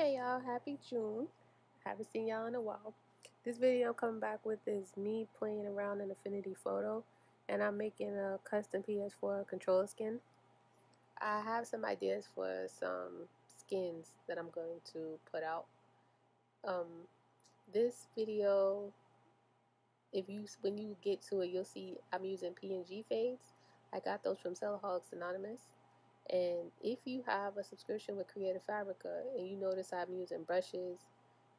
Hey y'all, happy June. Haven't seen y'all in a while. This video coming back with is me playing around in Affinity Photo and I'm making a custom PS4 controller skin. I have some ideas for some skins that I'm going to put out. Um, this video, if you when you get to it, you'll see I'm using PNG fades. I got those from Silaholics Anonymous. And if you have a subscription with Creative Fabrica and you notice I'm using brushes,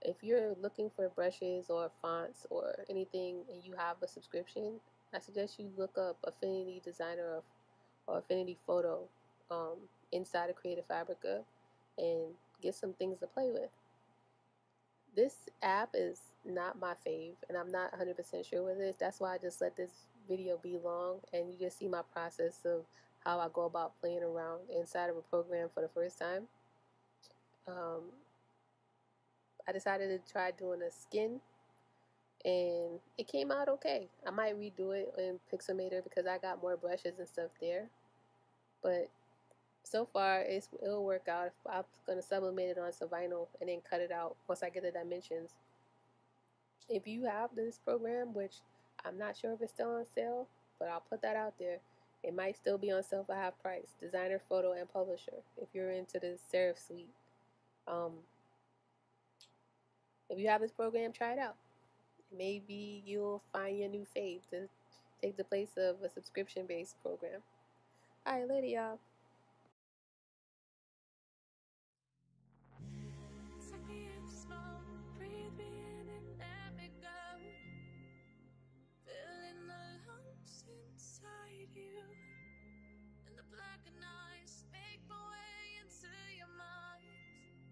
if you're looking for brushes or fonts or anything and you have a subscription, I suggest you look up Affinity Designer or, Affinity Photo um, inside of Creative Fabrica and get some things to play with. This app is not my fave and I'm not 100% sure with it. That's why I just let this video be long and you just see my process of how I go about playing around inside of a program for the first time. Um, I decided to try doing a skin and it came out okay. I might redo it in Pixelmator because I got more brushes and stuff there. But so far it'll work out. I'm going to sublimate it on some vinyl and then cut it out once I get the dimensions. If you have this program, which I'm not sure if it's still on sale, but I'll put that out there. It might still be on sale for half price. Designer, photo, and publisher. If you're into the Serif suite. Um, if you have this program, try it out. Maybe you'll find your new fave to take the place of a subscription-based program. Alright, later y'all. Eyes make my way into your mind.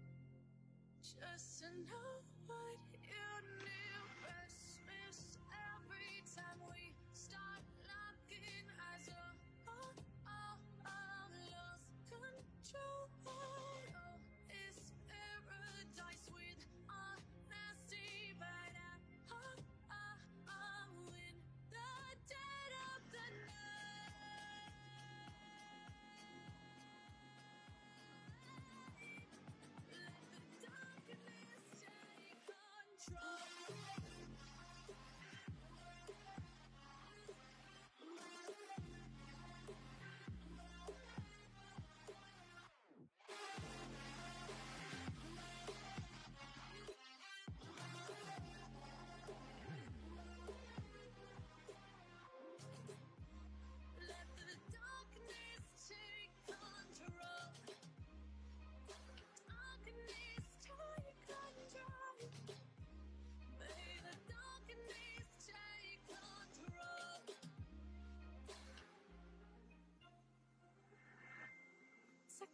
Just to know what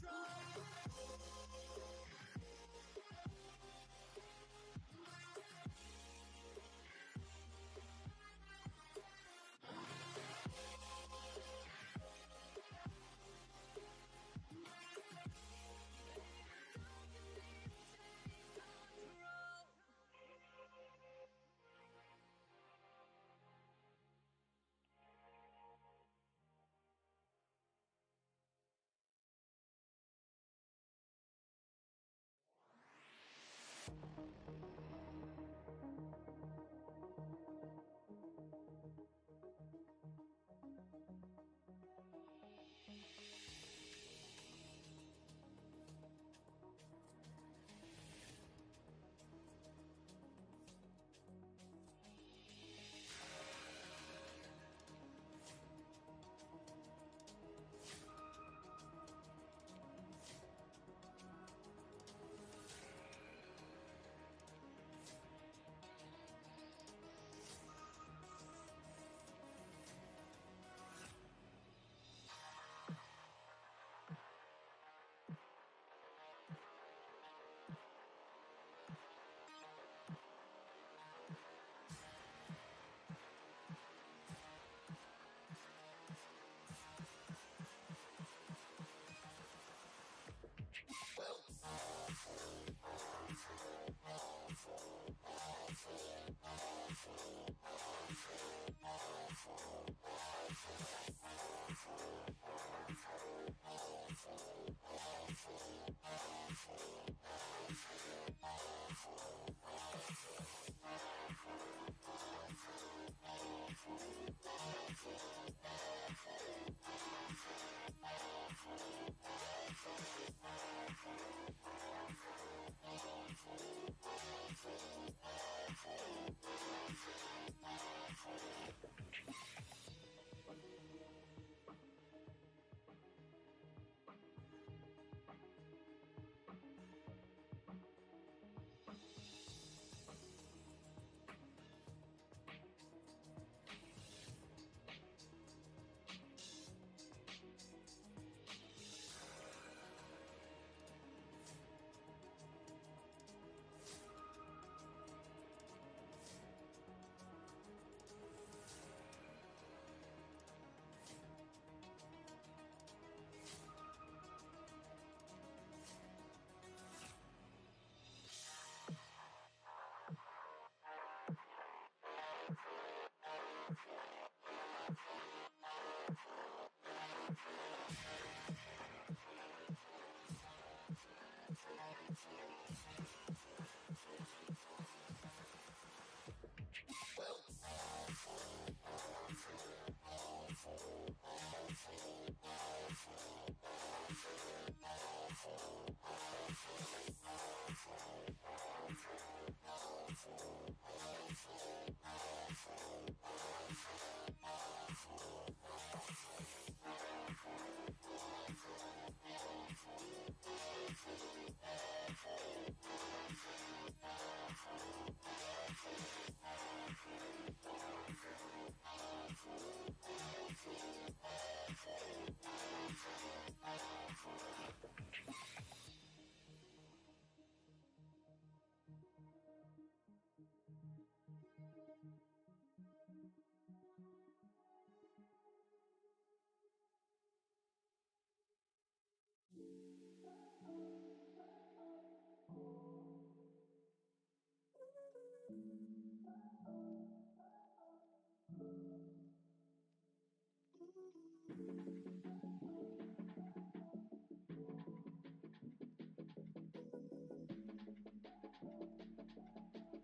try.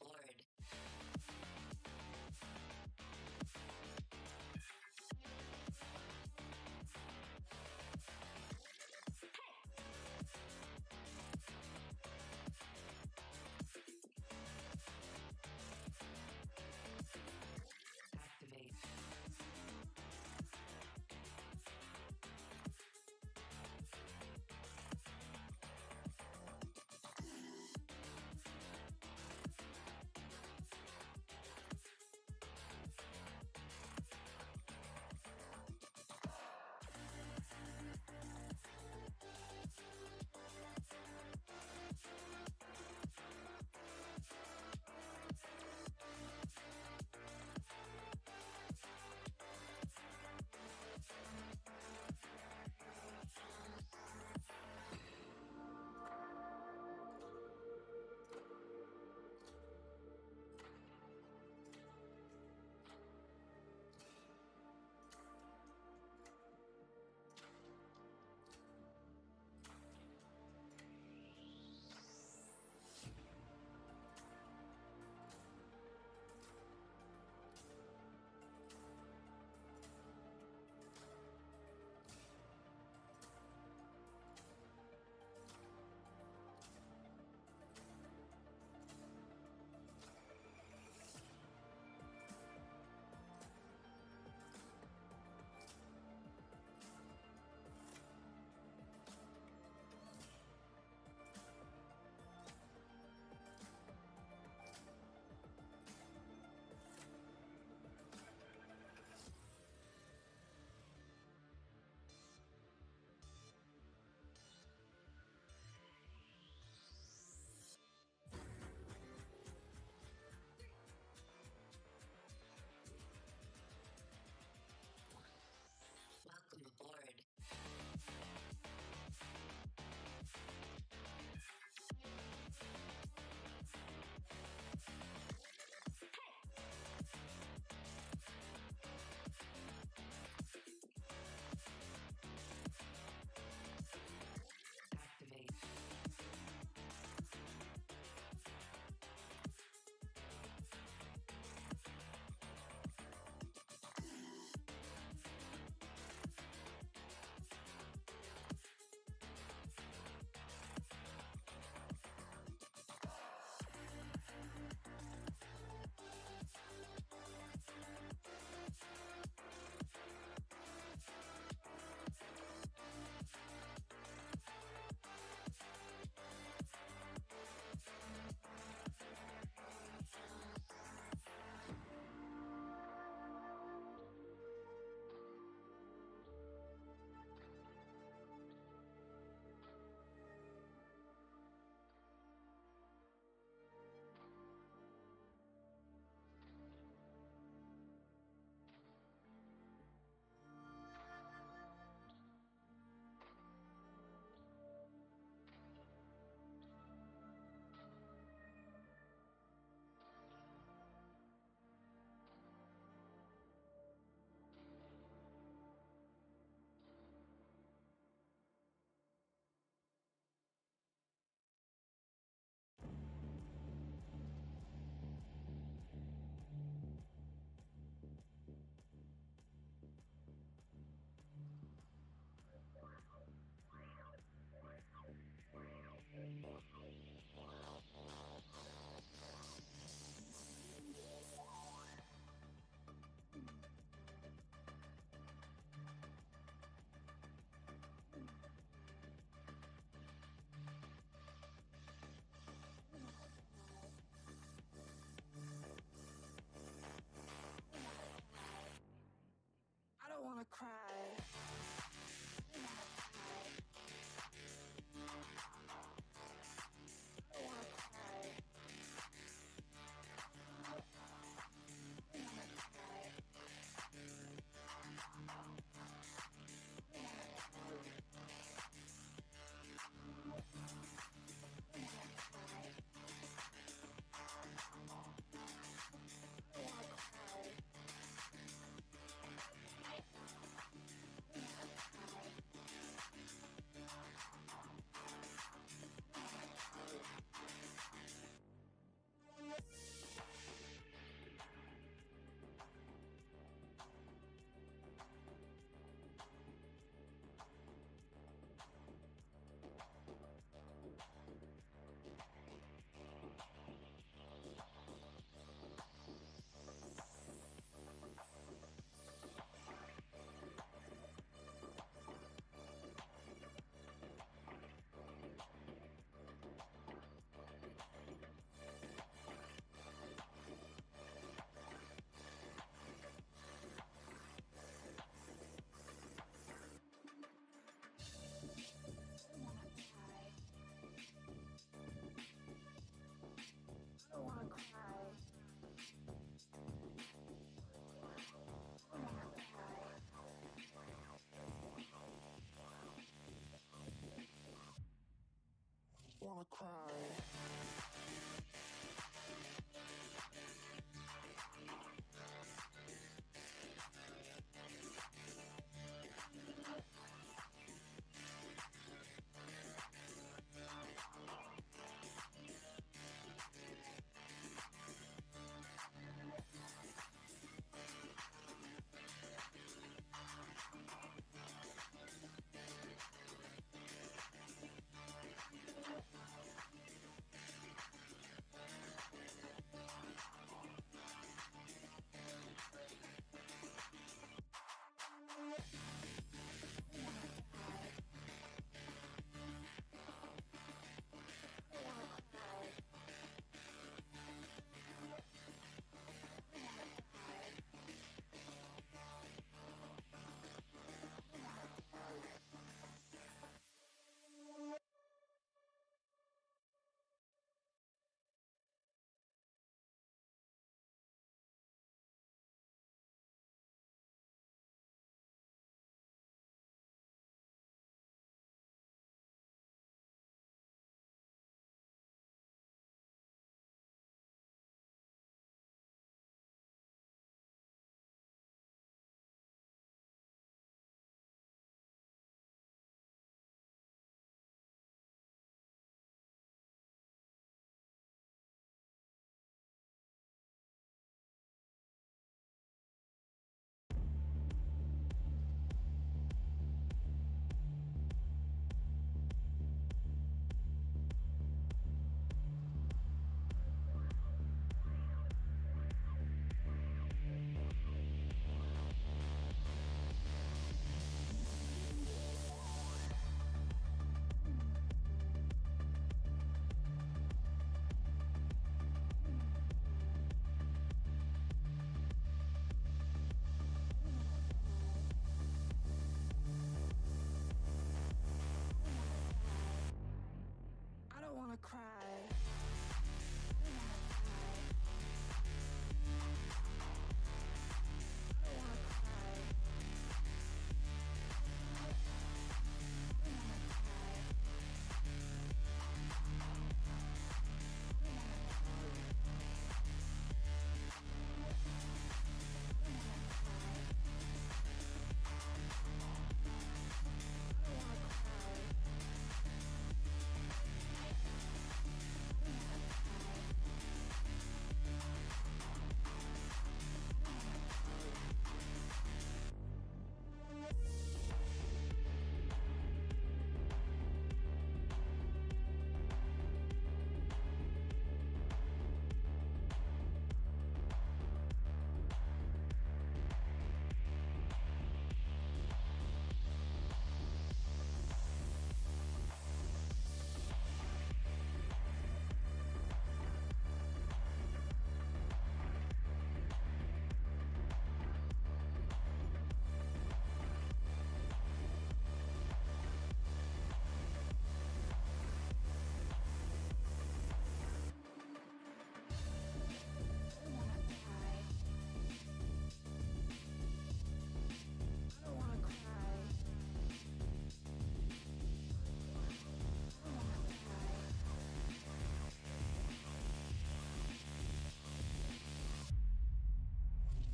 board. cry. Um, don't want to cry.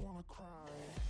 Wanna cry.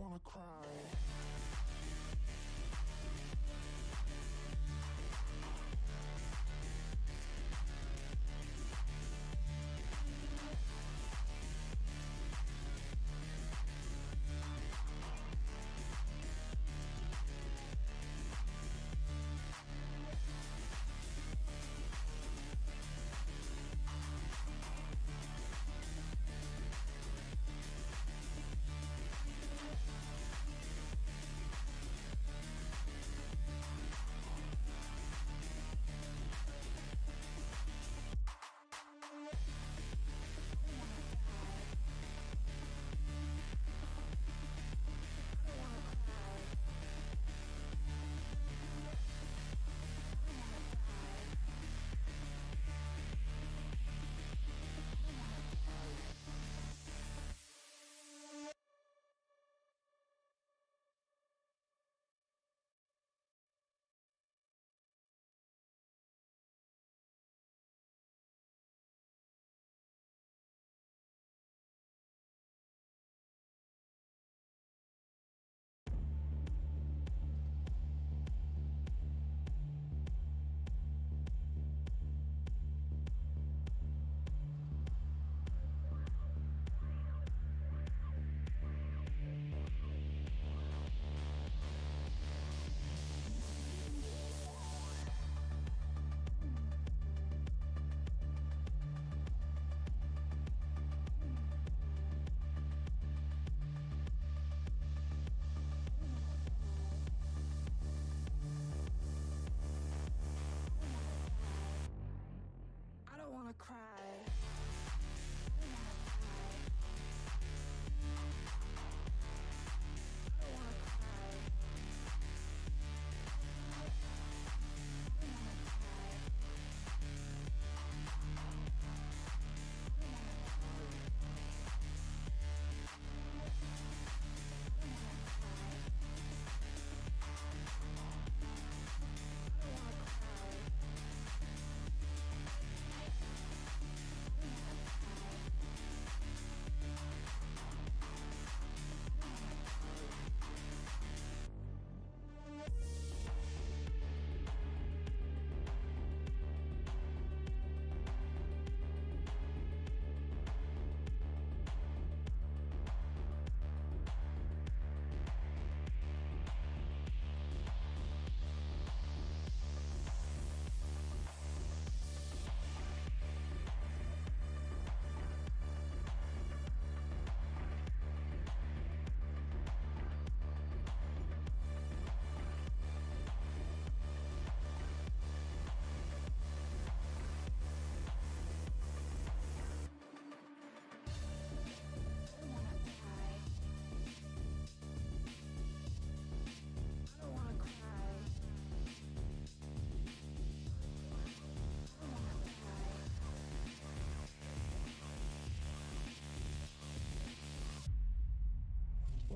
Wanna cry.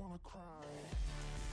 Wanna cry.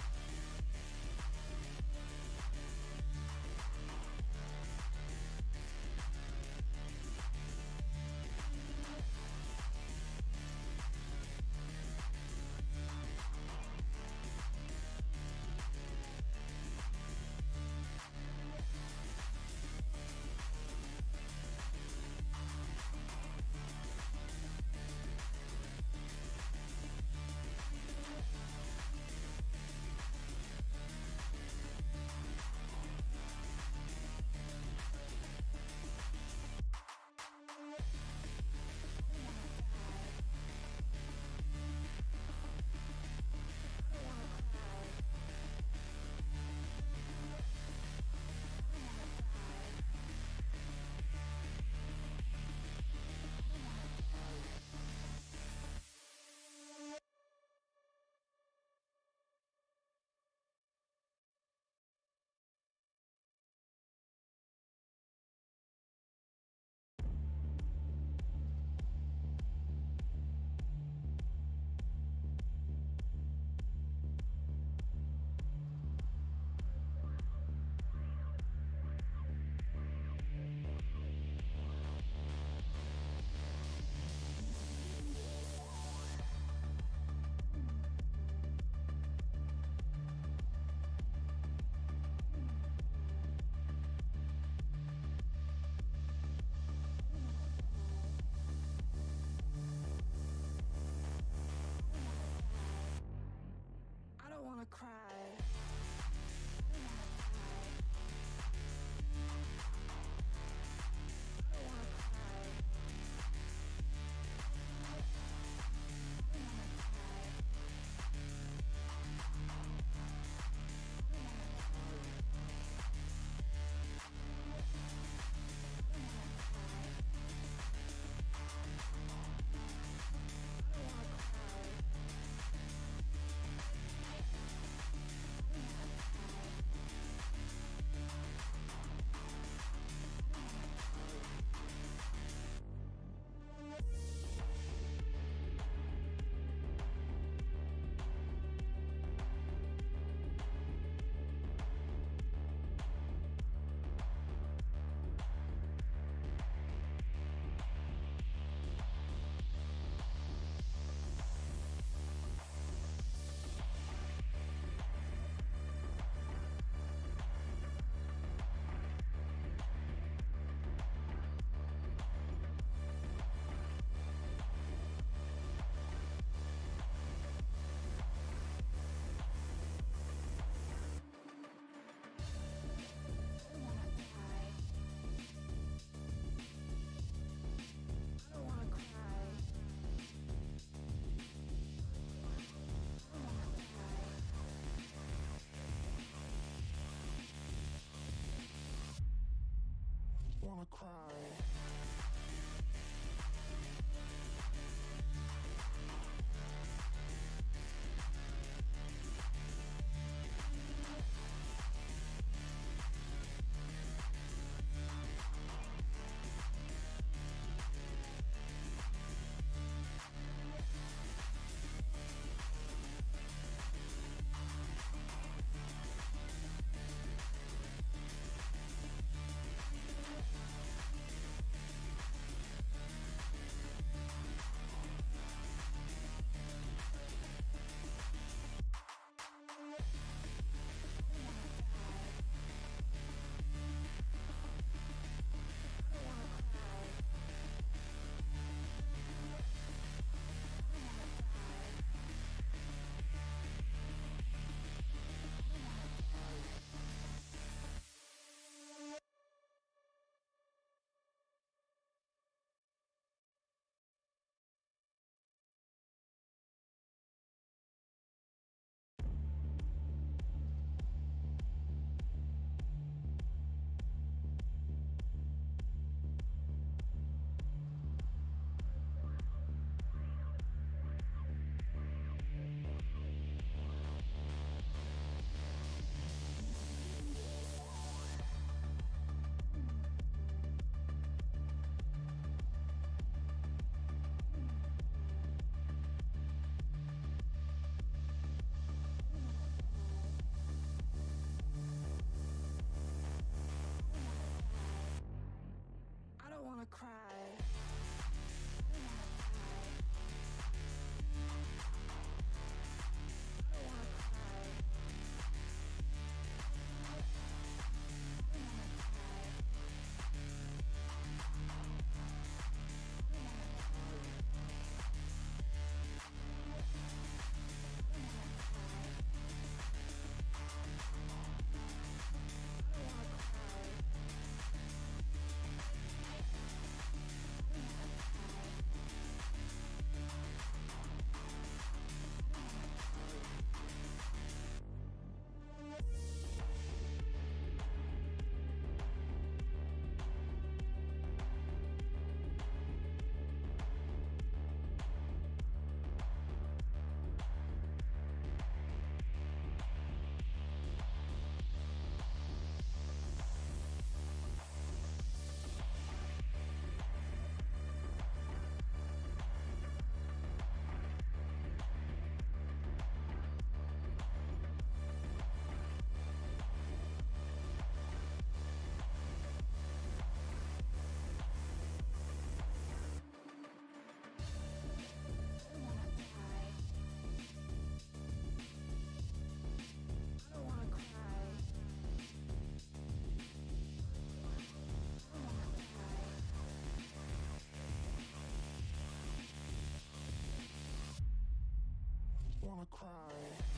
Wanna cry. Wanna cry. Wanna cry.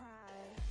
Cry.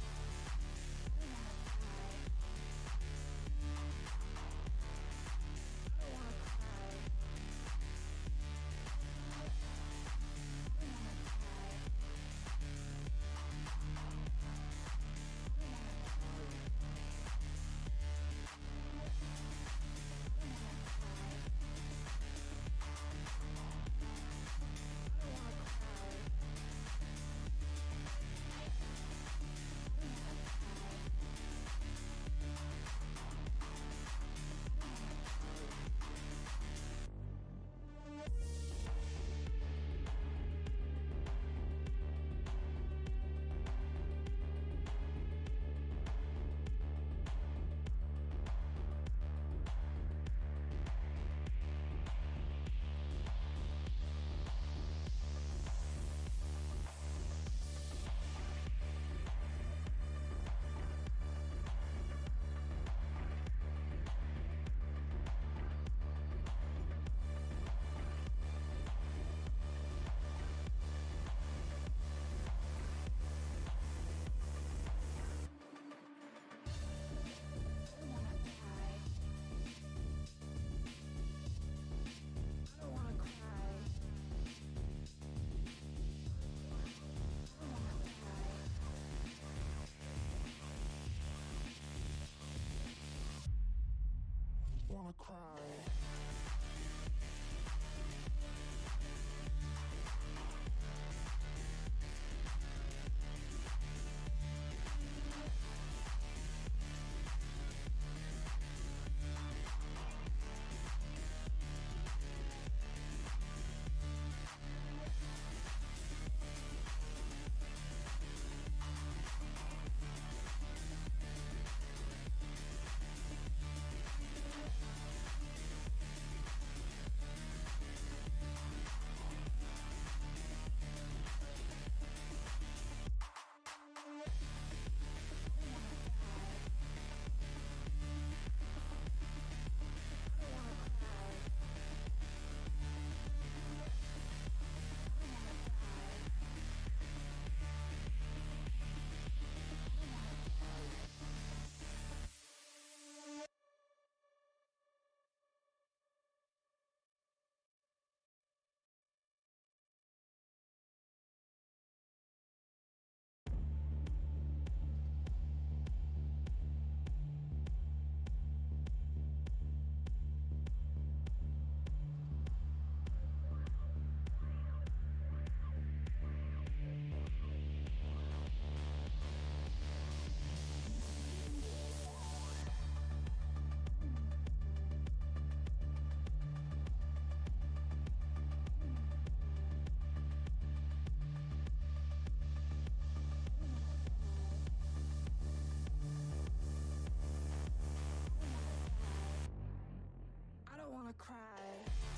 Wanna cry. cry.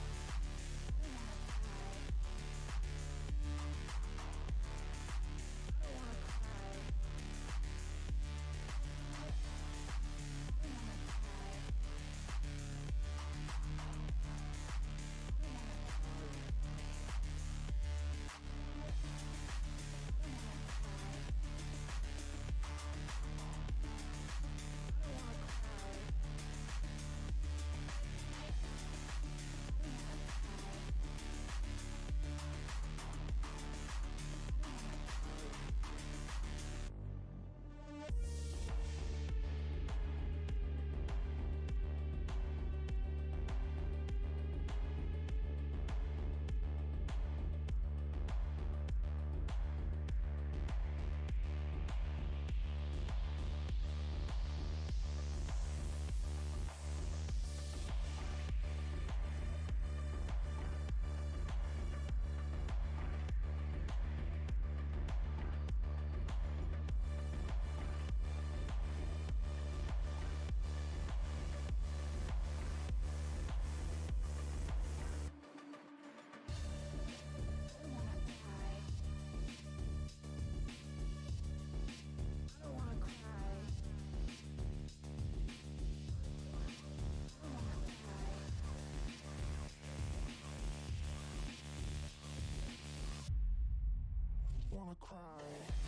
Wanna cry.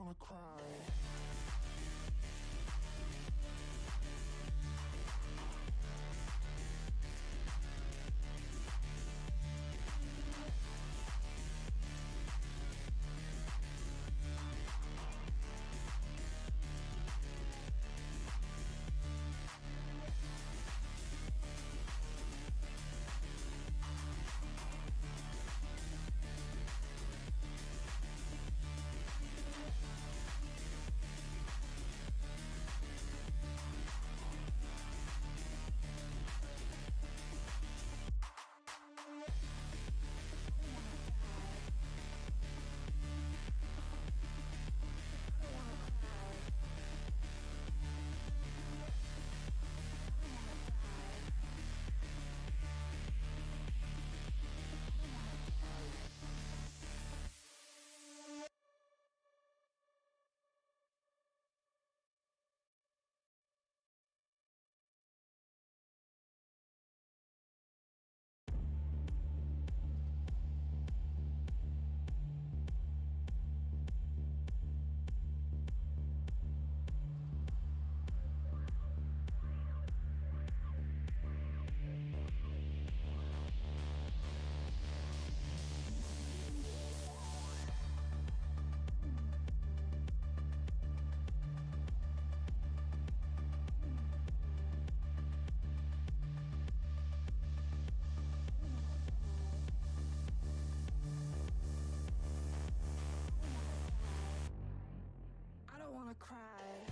Wanna cry. cry.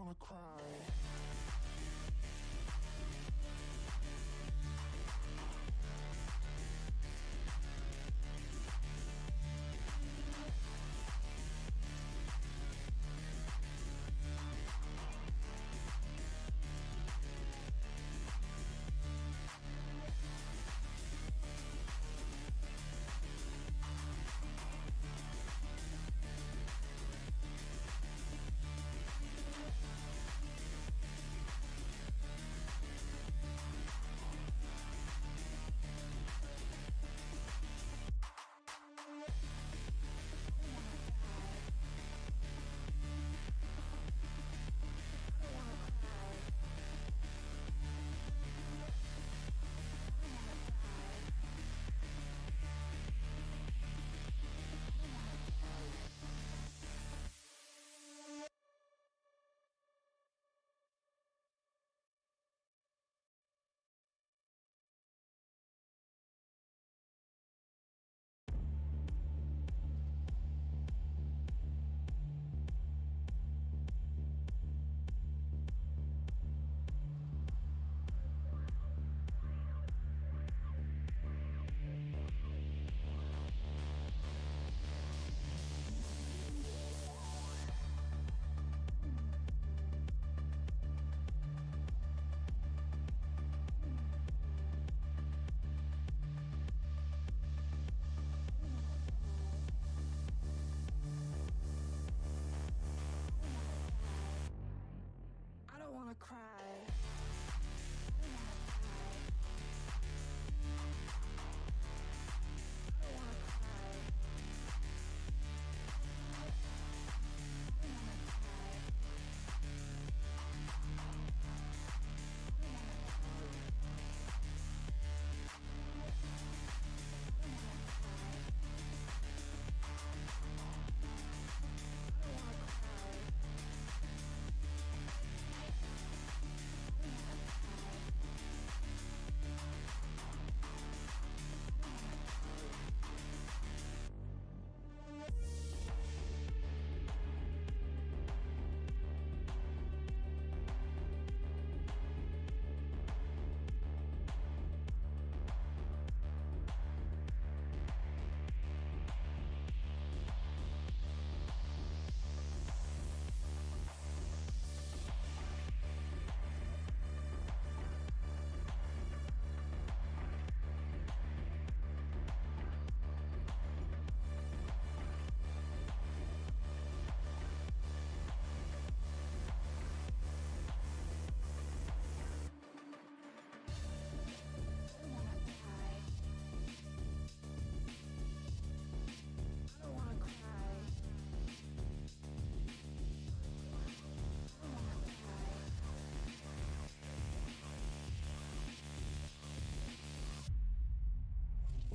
Wanna cry.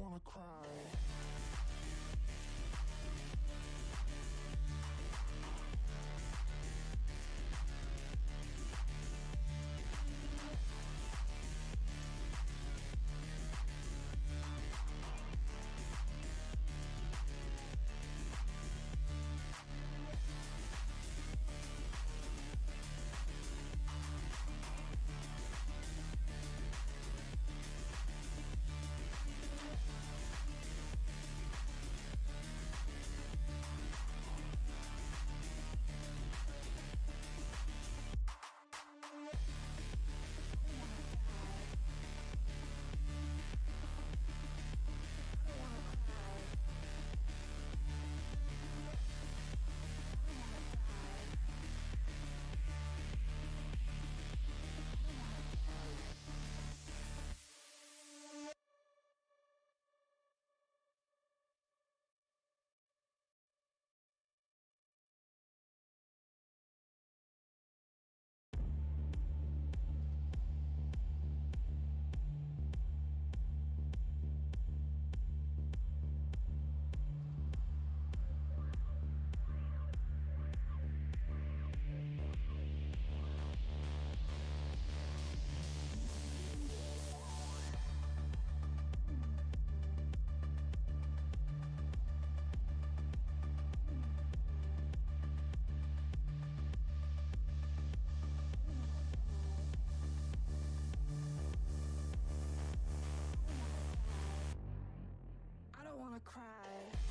Wanna cry. Wanna cry.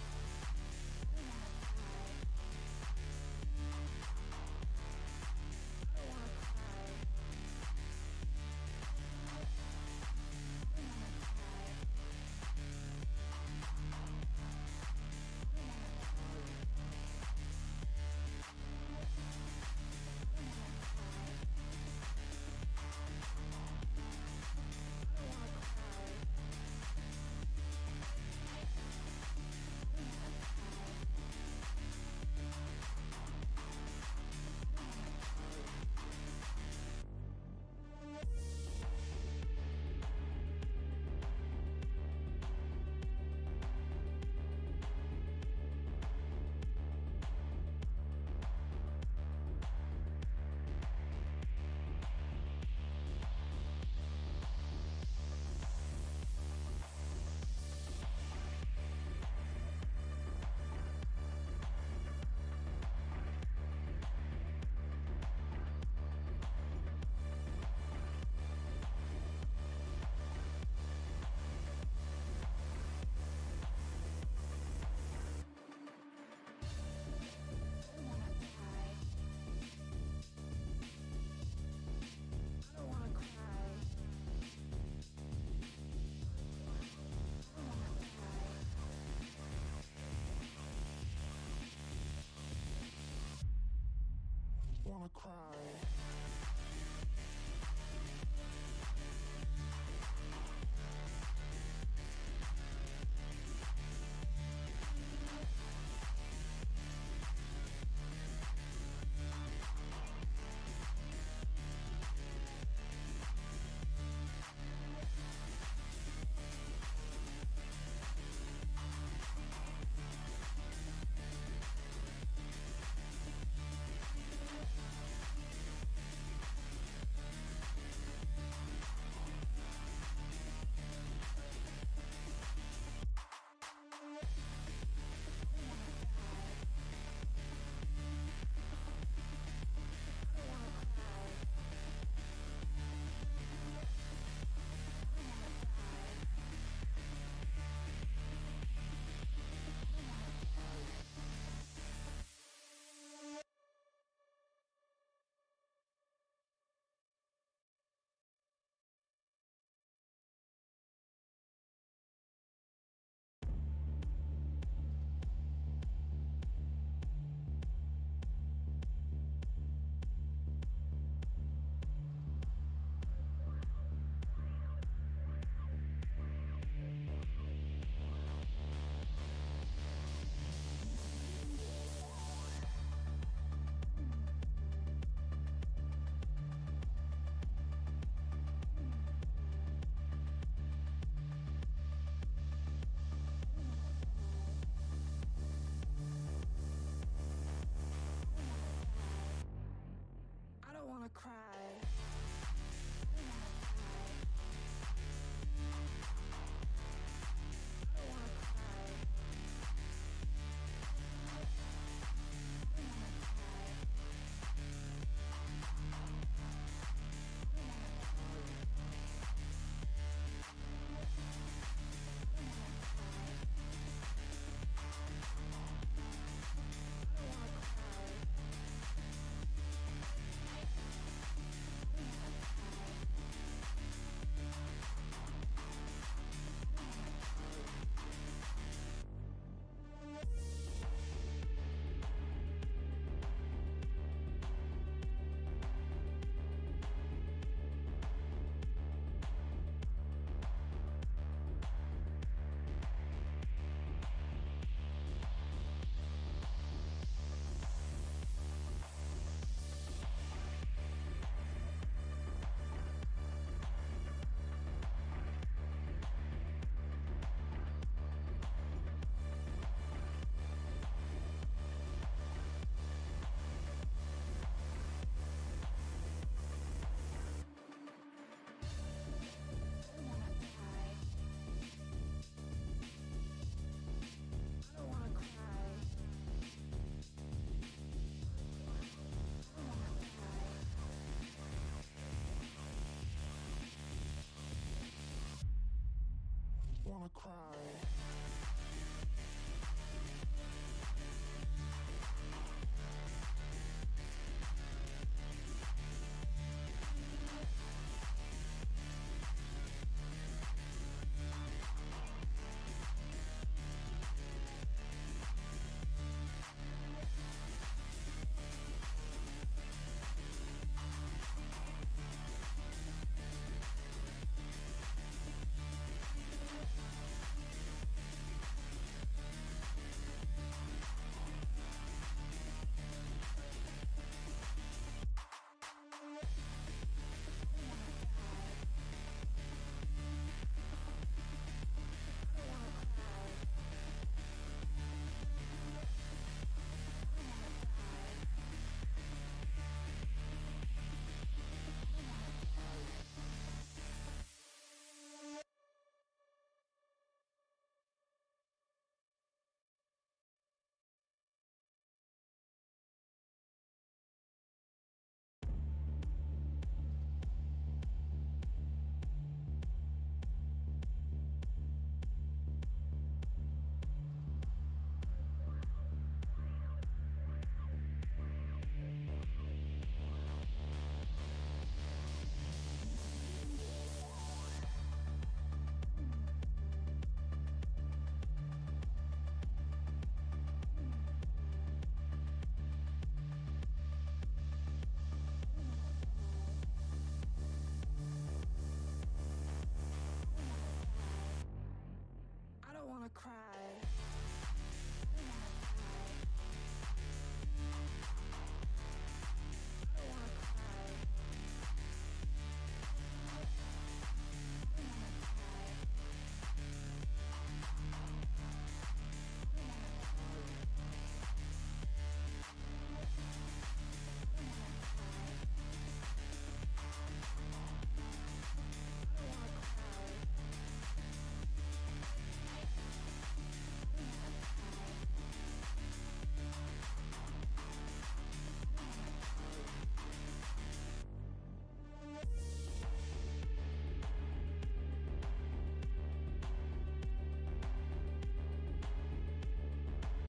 Wanna cry. Wanna cry. Wanna cry.